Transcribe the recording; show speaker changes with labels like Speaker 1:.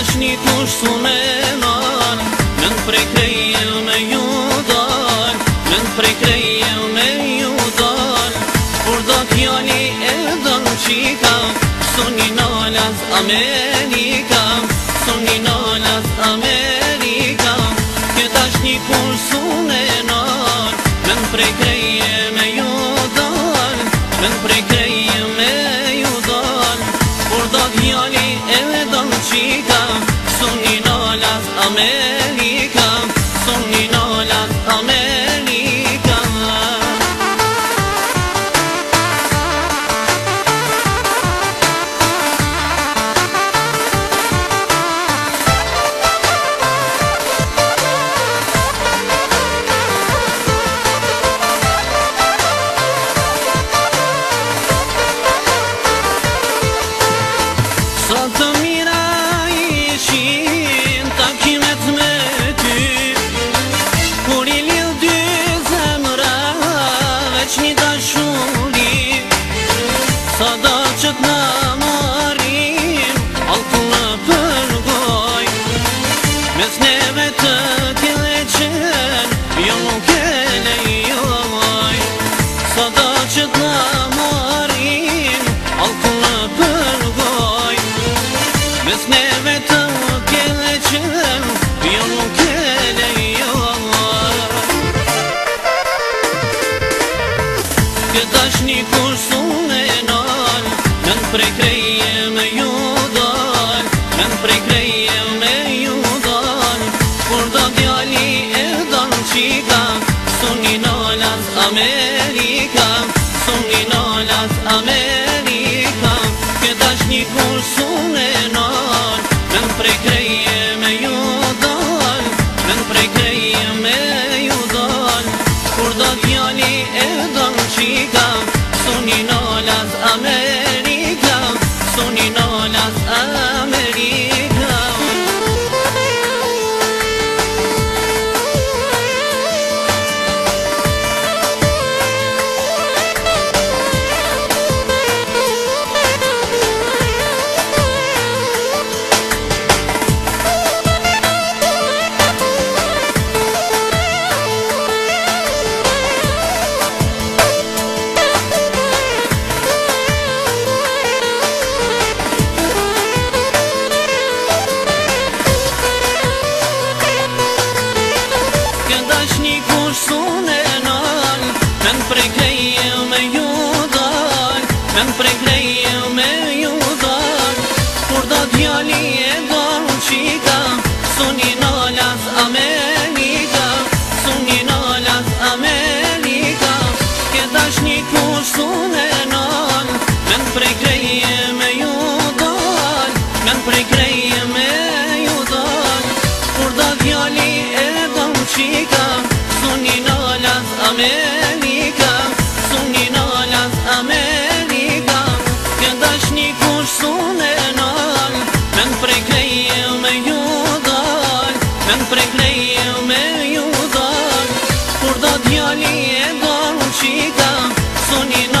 Speaker 1: Tash një kush su me nar Në në prej kreje me ju dal Në në prej kreje me ju dal Kur do e do në qika Su një nalas Amerika Su një nalas Amerika Kje tash një kush su me nar Në në prej kreje me ju dal tash një Fjali e dhonë qika Suni në Amerika Suni në Amerika Këta është një kur sune nën Në në prej kreje me ju dhonë Në në prej kreje me ju dhonë Kur dhe fjali e dhonë qika Suni në Amerika Suni në Amerika Një një e më uqita Suni në